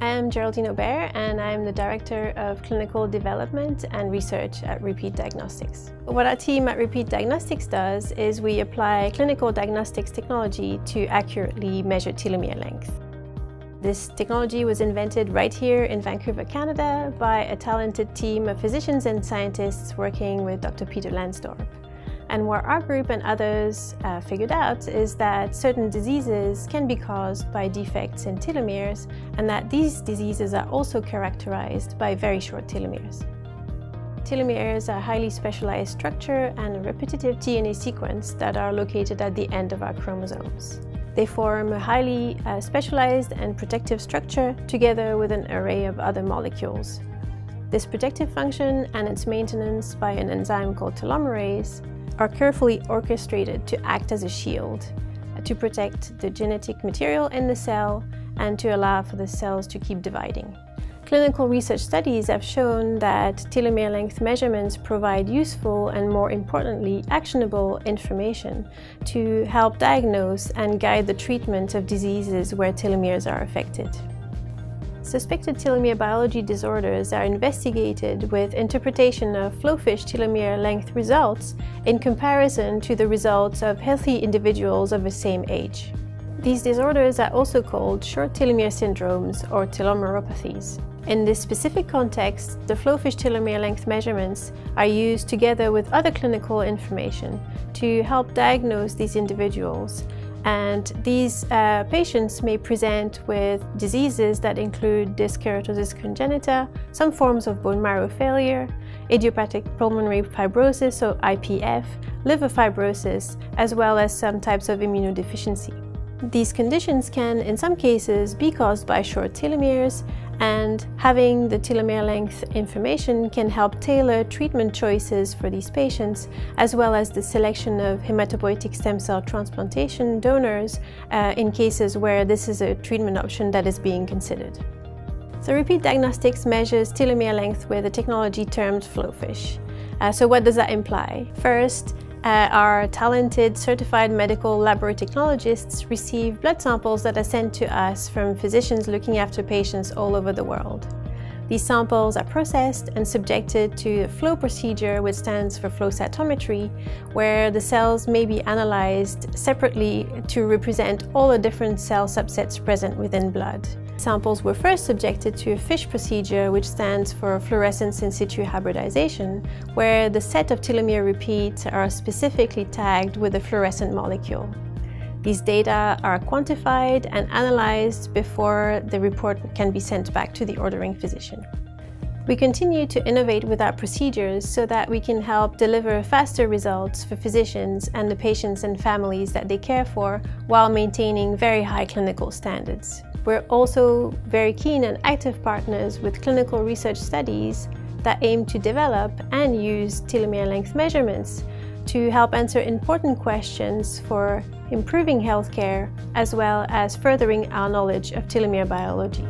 I am Geraldine Aubert and I am the Director of Clinical Development and Research at Repeat Diagnostics. What our team at Repeat Diagnostics does is we apply clinical diagnostics technology to accurately measure telomere length. This technology was invented right here in Vancouver, Canada by a talented team of physicians and scientists working with Dr. Peter Lansdorp. And what our group and others uh, figured out is that certain diseases can be caused by defects in telomeres and that these diseases are also characterized by very short telomeres. Telomeres are a highly specialized structure and a repetitive DNA sequence that are located at the end of our chromosomes. They form a highly uh, specialized and protective structure together with an array of other molecules. This protective function and its maintenance by an enzyme called telomerase are carefully orchestrated to act as a shield, uh, to protect the genetic material in the cell and to allow for the cells to keep dividing. Clinical research studies have shown that telomere length measurements provide useful and more importantly actionable information to help diagnose and guide the treatment of diseases where telomeres are affected. Suspected telomere biology disorders are investigated with interpretation of Flow FISH telomere length results in comparison to the results of healthy individuals of the same age. These disorders are also called short telomere syndromes or telomeropathies. In this specific context, the Flow FISH telomere length measurements are used together with other clinical information to help diagnose these individuals and these uh, patients may present with diseases that include dyskeratosis congenita, some forms of bone marrow failure, idiopathic pulmonary fibrosis or IPF, liver fibrosis, as well as some types of immunodeficiency. These conditions can, in some cases, be caused by short telomeres and having the telomere length information can help tailor treatment choices for these patients, as well as the selection of hematopoietic stem cell transplantation donors uh, in cases where this is a treatment option that is being considered. So Repeat Diagnostics measures telomere length with a technology termed Flow FISH. Uh, so what does that imply? First, uh, our talented certified medical laboratory technologists receive blood samples that are sent to us from physicians looking after patients all over the world. These samples are processed and subjected to a flow procedure which stands for flow cytometry, where the cells may be analyzed separately to represent all the different cell subsets present within blood. Samples were first subjected to a FISH procedure, which stands for fluorescence in situ hybridization, where the set of telomere repeats are specifically tagged with a fluorescent molecule. These data are quantified and analyzed before the report can be sent back to the ordering physician. We continue to innovate with our procedures so that we can help deliver faster results for physicians and the patients and families that they care for while maintaining very high clinical standards. We're also very keen and active partners with clinical research studies that aim to develop and use telomere length measurements to help answer important questions for improving healthcare as well as furthering our knowledge of telomere biology.